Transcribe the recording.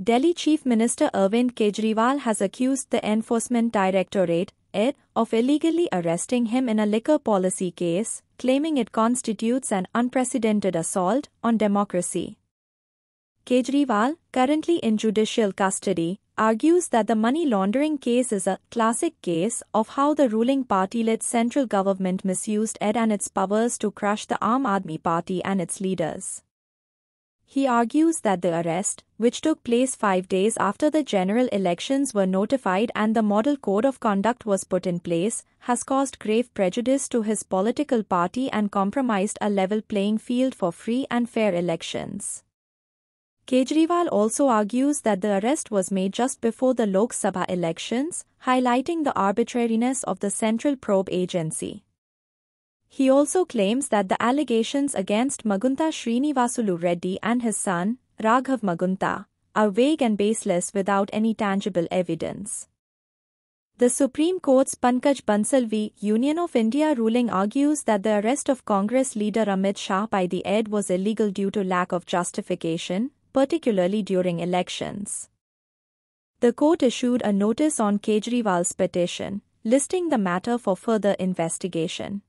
Delhi Chief Minister Arvind Kejriwal has accused the Enforcement Directorate, ED, of illegally arresting him in a liquor policy case, claiming it constitutes an unprecedented assault on democracy. Kejriwal, currently in judicial custody, argues that the money laundering case is a classic case of how the ruling party-led central government misused ED and its powers to crush the Aam Aadmi Party and its leaders. He argues that the arrest, which took place five days after the general elections were notified and the model code of conduct was put in place, has caused grave prejudice to his political party and compromised a level playing field for free and fair elections. Kejriwal also argues that the arrest was made just before the Lok Sabha elections, highlighting the arbitrariness of the central probe agency. He also claims that the allegations against Magunta Srinivasulu Reddy and his son, Raghav Magunta, are vague and baseless without any tangible evidence. The Supreme Court's Pankaj Bansal v. Union of India ruling argues that the arrest of Congress leader Amit Shah by the ED was illegal due to lack of justification, particularly during elections. The court issued a notice on Kejriwal's petition, listing the matter for further investigation.